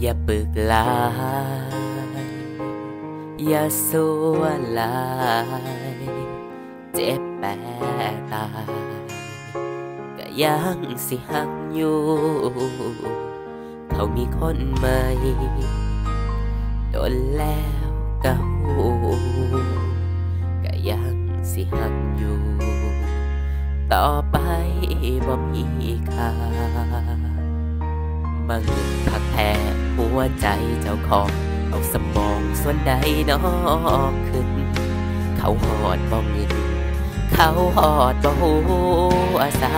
อย่าปึกลาย อย่าสัวลาย เจ็บแปตายก็ยังสิหักอยู่ เขามีคนใหม่โดนแล้วก็หูก็ยังสิหักอยู่ ต่อไปบ่มีค่ามาเงินคักแท้ หัวใจเจ้าของ เอาสมองส่วนใดนอขึ้น เขาหอดบ่เงินเขาหอดบ่หัวสา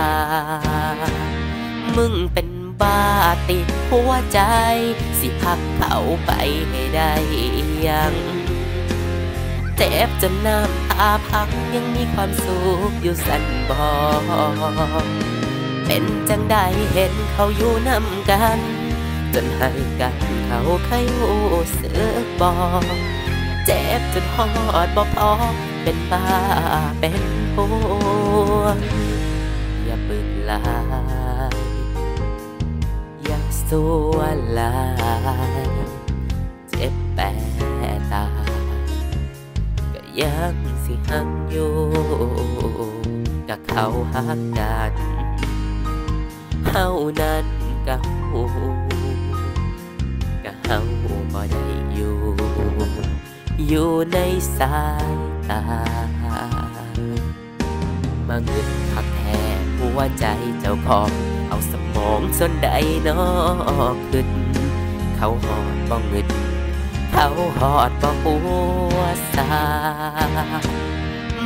มึงเป็นบ้าติดหัวใจ สิพักเขาไปให้ได้ยังเจ็บจนน้ำตาพังยังมีความสุขอยู่สันบอเป็นจังได้เห็นเขาอยู่นำกัน จนให้กันเขาเคยหูสึกบอเจ็บจนหอดบ่พอเป็นบ้าเป็นปวอย่าปึกลายอย่าสัวลายเจ็บแปรตาก็ยังสิหักอยู่กับเขาหักกันเฮานั้นก็หู บ่ได้อยู่ อยู่ในสายตา มาเงินพักแท้หัวใจเจ้าของ เอาสมองส่วนใดนอขึ้น เขาหอดบ่เงินเขาหอดบ่หัวสา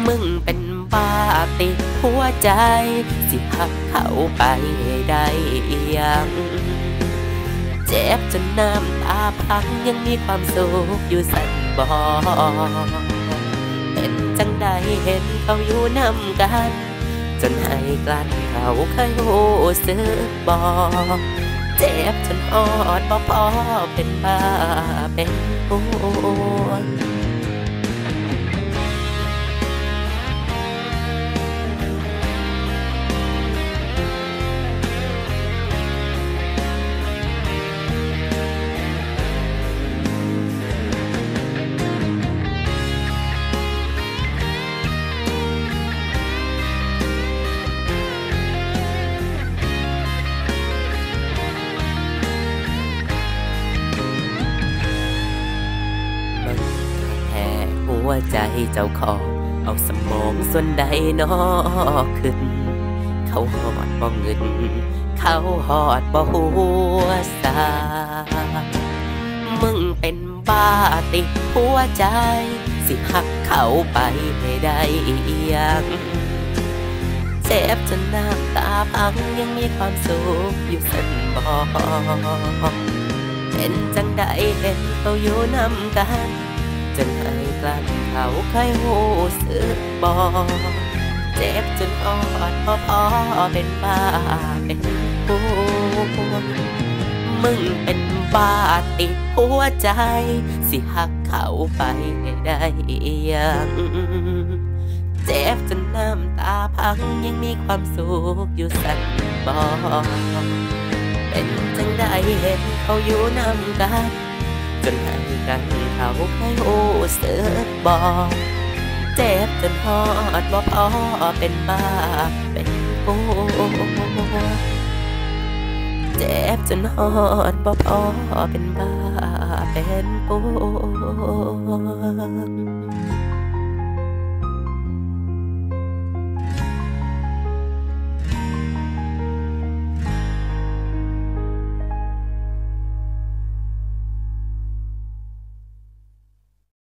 มึงเป็นบ้าติดหัวใจ สิหักเขาไปได้ยัง เจ็บจนน้ำตาพังยังมีความสุขอยู่สันบอเป็นจังใดเห็นเขาอยู่นำกัน จนให้กลั้นเขาเคยหูซึกบอเจ็บจนอดบ่พอเป็นบ้าเป็นปวด วใจเจ้าของเอาสมองส่วนใดนอขึ้น เขาหอดบ่เงิน เขาหอดบ่หัวสา มึงเป็นบ้าติดหัวใจ สิหักเขาไปให้ได้ยังเจ็บจนน้ำตาพังยังมีความสุขอยู่สันบอเป็นจังได้เห็นเขาอยู่นำกัน จนให้กลั้นเขาเคยหูสึกบอเจ็บจนอ่อนพอพอเป็นบ้าเป็นปวงมึงเป็นบ้าติดหัวใจ สิหักเขาไปได้ยังเจ็บจนน้ำตาพังยังมีความสุขอยู่สันบอเป็นจังได้เห็นเขาอยู่นำกัน จนให้กันเขาให้โอ้เสือกบอกเจ็บจนหอดบ่พอเป็นบ้าเป็นปูเจ็บจนหอดบ่พอเป็นบ้าเป็นปวง